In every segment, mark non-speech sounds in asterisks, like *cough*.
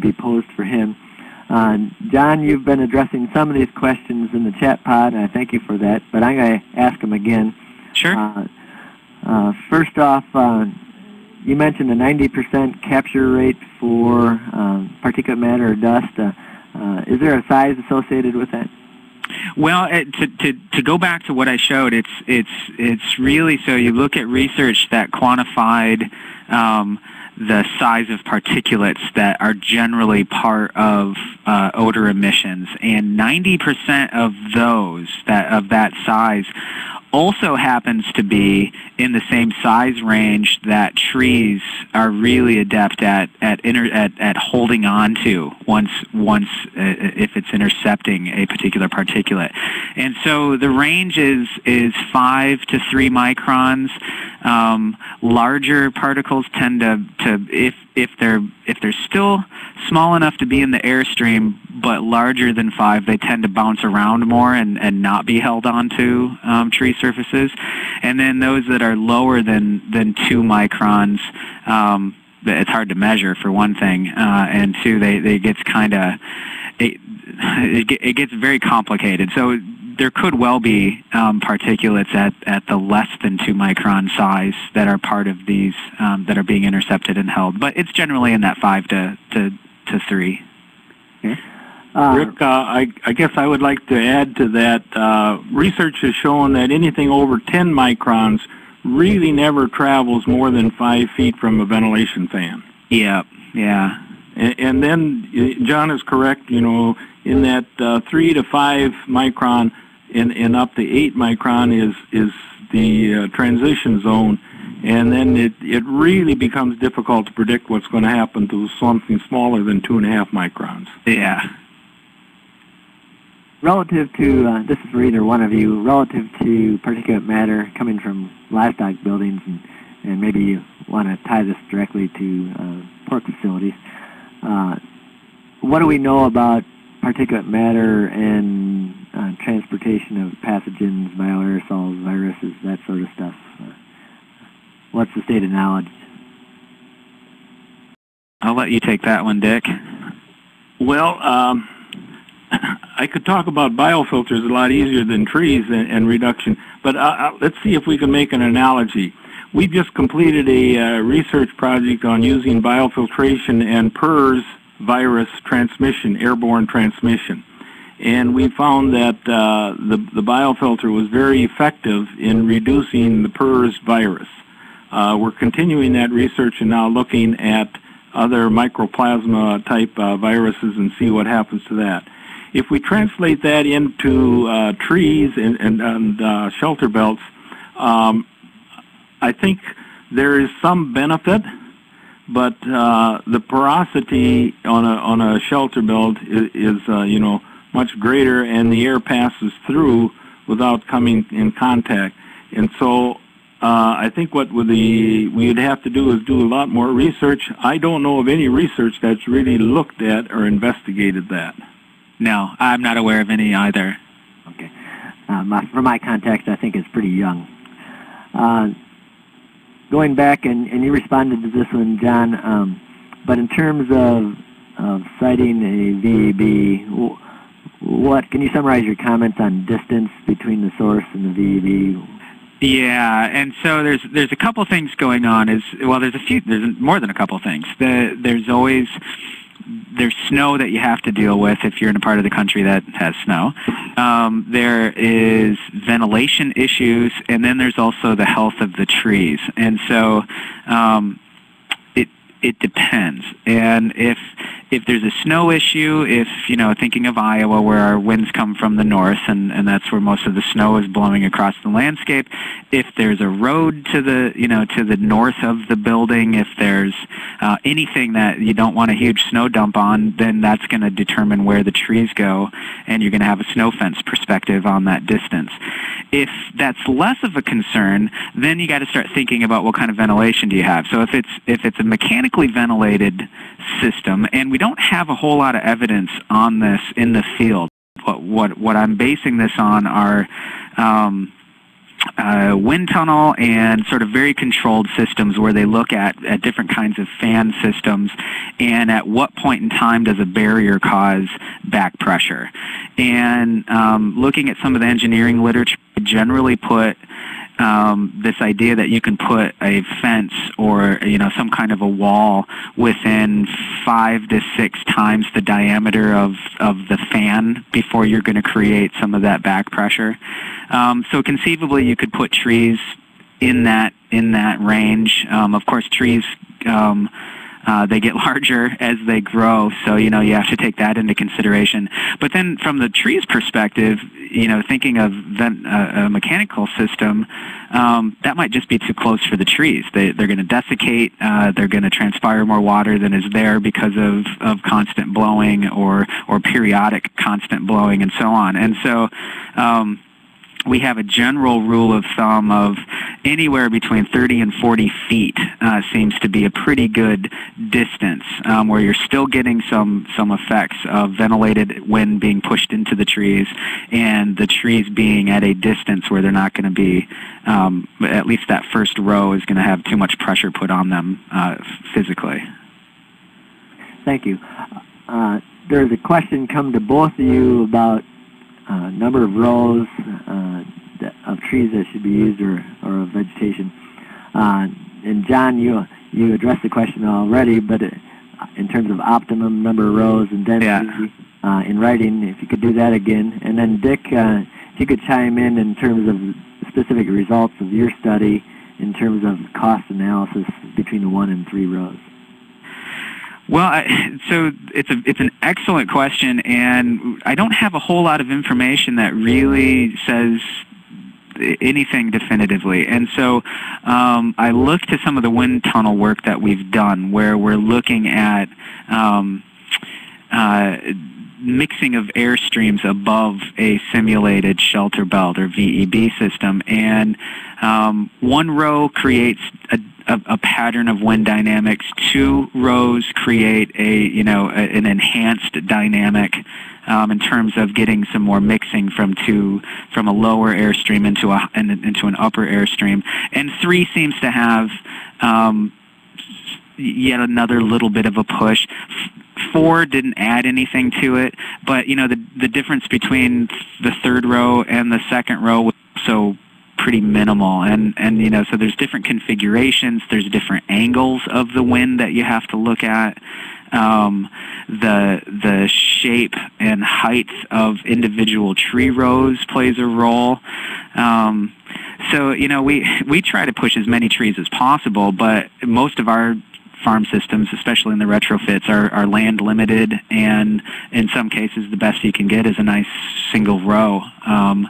be posed for him. Uh, John, you've been addressing some of these questions in the chat pod, and I thank you for that, but I'm going to ask them again. Sure. Uh, uh, first off, uh, you mentioned a 90% capture rate for um, particulate matter or dust. Uh, uh, is there a size associated with that? Well, it, to, to, to go back to what I showed, it's, it's, it's really so you look at research that quantified um, the size of particulates that are generally part of uh, odor emissions, and 90% of those that of that size also happens to be in the same size range that trees are really adept at at, inter, at, at holding on to once once uh, if it's intercepting a particular particulate. And so the range is is five to three microns. Um, larger particles tend to, to if if they're if they're still small enough to be in the airstream but larger than five, they tend to bounce around more and, and not be held onto um, tree surfaces. And then those that are lower than than two microns. Um, it's hard to measure for one thing, uh, and two, they, they gets kind of it, *sighs* it, it gets very complicated. So there could well be um, particulates at, at the less than two micron size that are part of these um, that are being intercepted and held, but it's generally in that five to, to, to three. Okay. Uh, Rick, uh, I, I, guess I would like to add to that. Uh, research has shown that anything over 10 microns really never travels more than five feet from a ventilation fan. Yeah, yeah. And, and then John is correct. You know, in that uh, three to five micron, and, and up to eight micron is is the uh, transition zone, and then it it really becomes difficult to predict what's going to happen to something smaller than two and a half microns. Yeah. Relative to uh, this is for either one of you. Relative to particulate matter coming from livestock buildings, and and maybe you want to tie this directly to uh, pork facilities. Uh, what do we know about particulate matter and uh, transportation of pathogens, bioaerosols, viruses, that sort of stuff. Uh, what's the state of knowledge? I'll let you take that one, Dick. Well, um, I could talk about biofilters a lot easier than trees and, and reduction, but uh, uh, let's see if we can make an analogy. We just completed a uh, research project on using biofiltration and PRRS virus transmission, airborne transmission and we found that uh, the, the biofilter was very effective in reducing the PRRS virus. Uh, we're continuing that research and now looking at other mycoplasma type uh, viruses and see what happens to that. If we translate that into uh, trees and, and, and uh, shelter belts, um, I think there is some benefit, but uh, the porosity on a, on a shelter belt is, is you know, much greater and the air passes through without coming in contact. And so uh, I think what the, we'd have to do is do a lot more research. I don't know of any research that's really looked at or investigated that. No, I'm not aware of any either. Okay. Uh, my, my context, I think it's pretty young. Uh, going back, and, and you responded to this one, John, um, but in terms of, of siting a VEB, what can you summarize your comments on distance between the source and the VEB? Yeah, and so there's there's a couple things going on. Is well, there's a few. There's more than a couple things. The, there's always there's snow that you have to deal with if you're in a part of the country that has snow. Um, there is ventilation issues, and then there's also the health of the trees. And so um, it it depends. And if if there's a snow issue, if, you know, thinking of Iowa where our winds come from the north and, and that's where most of the snow is blowing across the landscape, if there's a road to the, you know, to the north of the building, if there's uh, anything that you don't want a huge snow dump on, then that's going to determine where the trees go and you're going to have a snow fence perspective on that distance. If that's less of a concern, then you got to start thinking about what kind of ventilation do you have. So if it's, if it's a mechanically ventilated system and we don't have a whole lot of evidence on this in the field. What what, what I'm basing this on are um, uh, wind tunnel and sort of very controlled systems where they look at, at different kinds of fan systems and at what point in time does a barrier cause back pressure. And um, looking at some of the engineering literature, generally put um, this idea that you can put a fence or you know some kind of a wall within five to six times the diameter of, of the fan before you're going to create some of that back pressure. Um, so conceivably, you could put trees in that in that range. Um, of course, trees. Um, uh, they get *laughs* larger as they grow, so you know you have to take that into consideration. But then, from the tree's perspective, you know, thinking of then uh, a mechanical system, um, that might just be too close for the trees. They, they're going to desiccate. Uh, they're going to transpire more water than is there because of, of constant blowing or or periodic constant blowing and so on. And so. Um, we have a general rule of thumb of anywhere between 30 and 40 feet uh, seems to be a pretty good distance um, where you're still getting some some effects of ventilated wind being pushed into the trees and the trees being at a distance where they're not going to be um, at least that first row is going to have too much pressure put on them uh, physically. Thank you. Uh, there's a question come to both of you about uh, number of rows uh, of trees that should be used or, or of vegetation. Uh, and John, you you addressed the question already, but in terms of optimum number of rows and density Yeah. uh, in writing, if you could do that again. And then Dick, uh, if you could chime in in terms of specific results of your study in terms of cost analysis between the one and three rows. Well, I, so it's a it's an excellent question, and I don't have a whole lot of information that really says anything definitively. And so um, I look to some of the wind tunnel work that we've done, where we're looking at. Um, uh, mixing of air streams above a simulated shelter belt or VEB system. And um, one row creates a, a, a, pattern of wind dynamics. Two rows create a you know a, an enhanced dynamic. Um, in terms of getting some more mixing from two from a lower airstream into a into an upper airstream, and three seems to have um, yet another little bit of a push four didn't add anything to it, but you know the the difference between the third row and the second row was so pretty minimal. And and you know so there's different configurations. There's different angles of the wind that you have to look at. Um, the the shape and height of individual tree rows plays a role. Um, so you know we we try to push as many trees as possible but most of our farm systems, especially in the retrofits, are, are land limited, and in some cases, the best you can get is a nice single row. Um,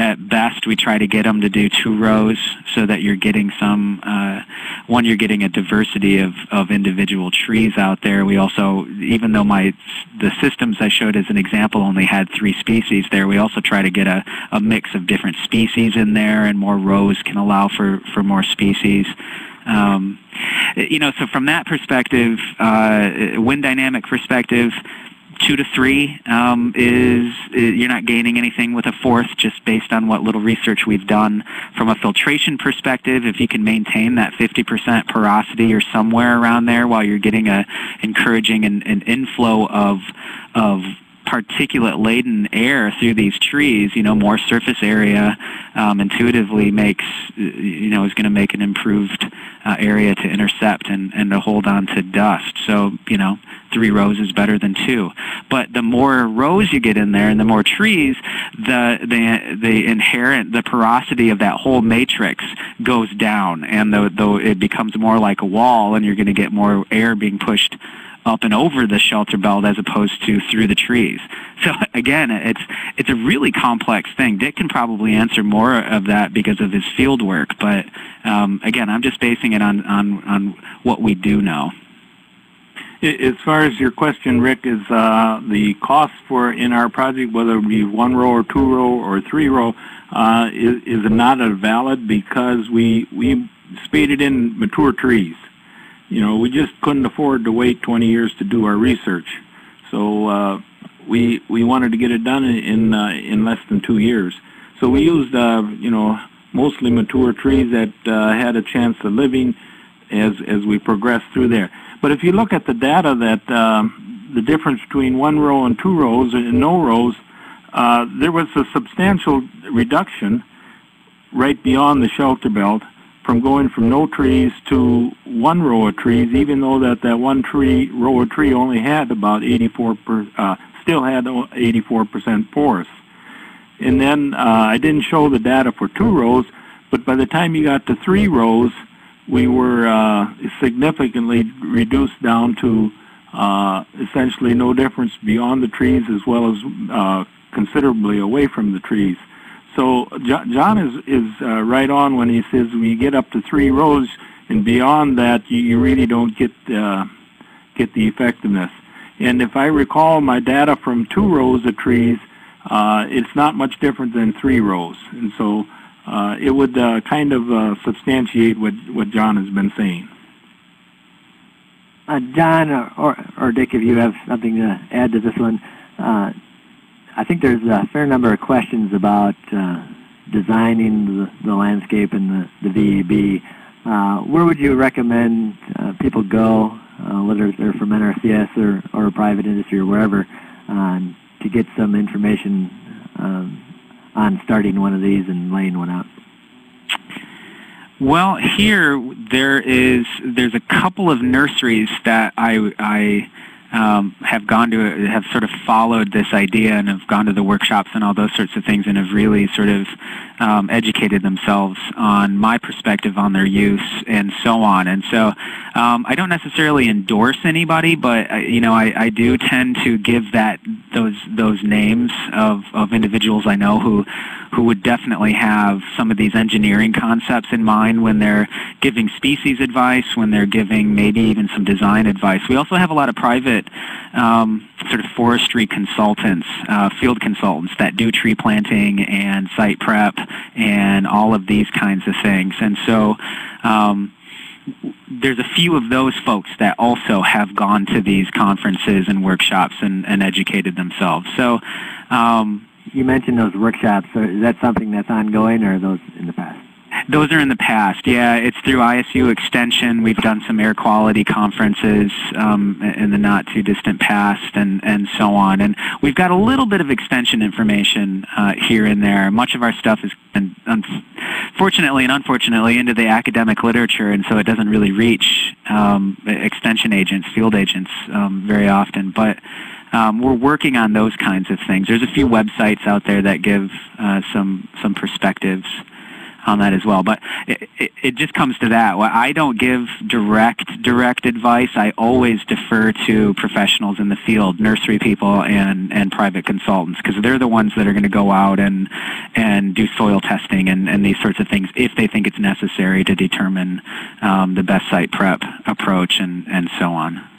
at best, we try to get them to do two rows so that you're getting some, uh, one, you're getting a diversity of, of individual trees out there. We also, even though my the systems I showed as an example only had three species there, we also try to get a, a mix of different species in there, and more rows can allow for, for more species. Um, you know, so from that perspective, uh, wind dynamic perspective, two to three um, is, is, you're not gaining anything with a fourth just based on what little research we've done. From a filtration perspective if you can maintain that 50% porosity or somewhere around there while you're getting a encouraging an, an inflow of of particulate laden air through these trees, you know, more surface area um, intuitively makes, you know, is going to make an improved uh, area to intercept and, and to hold on to dust. So, you know, three rows is better than two. But the more rows you get in there and the more trees, the, the, the inherent, the porosity of that whole matrix goes down and though, the, it becomes more like a wall and you're going to get more air being pushed up and over the shelter belt as opposed to through the trees. So *laughs* again, it's it's a really complex thing. Dick can probably answer more of that because of his field work, but um, again, I'm just basing it on, on, on what we do know. As far as your question, Rick, is uh, the cost for in our project, whether it be one row or two row or three row, uh, is, is not a valid because we we spaded in mature trees. You know, we just couldn't afford to wait 20 years to do our research. So uh, we we wanted to get it done in uh, in less than two years. So we used uh, you know mostly mature trees that uh, had a chance of living as as we progressed through there. But if you look at the data that um, the difference between one row and two rows and no rows, uh, there was a substantial reduction right beyond the shelter belt from going from no trees to one row of trees, even though that that one tree row of tree only had about 84 per, uh, still had 84 percent forest. And then uh, I didn't show the data for two rows, but by the time you got to three rows, we were uh, significantly reduced down to uh, essentially no difference beyond the trees as well as uh, considerably away from the trees. So John is is uh, right on when he says when you get up to three rows and beyond that, you, you really don't get uh, get the effectiveness. And if I recall my data from two rows of trees, uh, it's not much different than three rows. And so uh, it would uh, kind of uh, substantiate what, what John has been saying. John or, or, Dick, if you have something to add to this one, I think there's a fair number of questions about uh, designing the, the, landscape and the, the VEB. where would you recommend people go, whether they're from NRCS or, or private industry or wherever, to get some information um, on starting one of these and laying one out? Well, here there is there's a couple of nurseries that I I um, have gone to have sort of followed this idea and have gone to the workshops and all those sorts of things and have really sort of um, educated themselves on my perspective on their use and so on. And so um, I don't necessarily endorse anybody, but I, you know I, I do tend to give that those those names of, of individuals I know who who would definitely have some of these engineering concepts in mind when they're giving species advice, when they're giving maybe even some design advice. We also have a lot of private um, sort of forestry consultants, uh, field consultants that do tree planting and site prep and all of these kinds of things. And so um, there's a few of those folks that also have gone to these conferences and workshops and, and educated themselves. So um, you mentioned those workshops. Is that something that's ongoing, or those in the past? Those are in the past. Yeah, it's through ISU Extension. We've done some air quality conferences um, in the not too distant past, and and so on. And we've got a little bit of extension information uh, here and there. Much of our stuff is, unfortunately and unfortunately, into the academic literature, and so it doesn't really reach um, extension agents, field agents, um, very often. But um, we're working on those kinds of things. There's a few websites out there that give uh, some some perspectives on that as well. But it, it, it, just comes to that. I don't give direct direct advice. I always defer to professionals in the field, nursery people and, and private consultants, because they're the ones that are going to go out and and do soil testing and, and these sorts of things if they think it's necessary to determine um, the best site prep approach and, and so on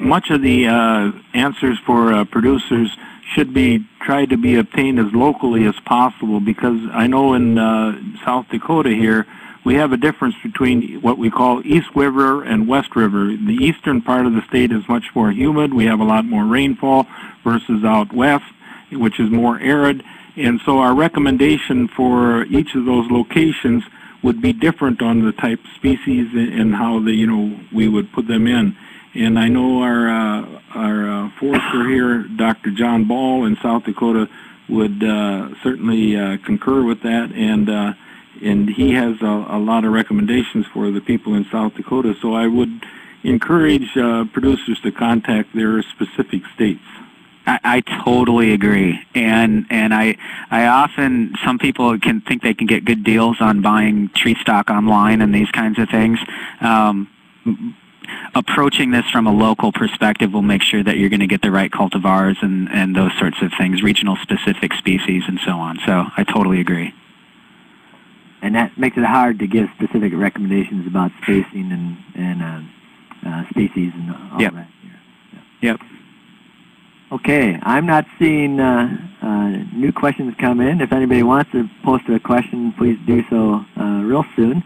much of the uh, answers for uh, producers should be tried to be obtained as locally as possible because I know in uh, South Dakota here we have a difference between what we call East River and West River. The eastern part of the state is much more humid. We have a lot more rainfall versus out west, which is more arid. And so our recommendation for each of those locations would be different on the type species and how the, you know, we would put them in. And I know our uh, our uh, forester here, Dr. John Ball in South Dakota, would uh, certainly uh, concur with that, and uh, and he has a, a, lot of recommendations for the people in South Dakota. So I would encourage uh, producers to contact their specific states. I, I totally agree, and and I I often some people can think they can get good deals on buying tree stock online and these kinds of things. Um, approaching this from a local perspective will make sure that you're going to get the right cultivars and, and those sorts of things, regional specific species and so on. So I totally agree. And that makes it hard to give specific recommendations about spacing and, and uh, uh, species and all yep. that. Yep. yep. Okay, I'm not seeing uh, uh, new questions come in. If anybody wants to post a question, please do so uh, real soon.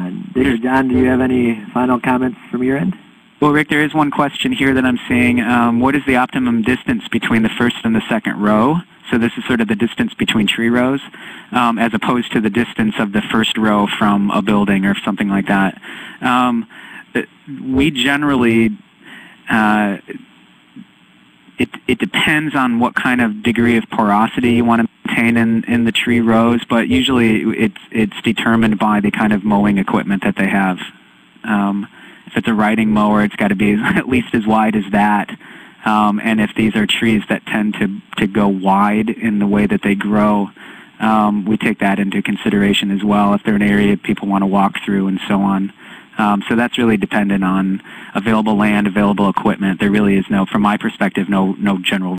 Uh, uh, Dick John, do you have any final comments from your end? Well, Rick, there is one question here that I'm seeing. Um, what is the optimum distance between the first and the second row? So this is sort of the distance between tree rows, um, as opposed to the distance of the first row from a building or something like that. Um, we generally uh, it, it depends on what kind of degree of porosity you want to maintain in, in the tree rows, but usually it's, it's determined by the kind of mowing equipment that they have. Um, if it's a riding mower, it's got to be *laughs* at least as wide as that. Um, and if these are trees that tend to, to go wide in the way that they grow, um, we take that into consideration as well if they're an area people want to walk through and so on. Um, so that's really dependent on available land, available equipment. There really is no, from my perspective, no no general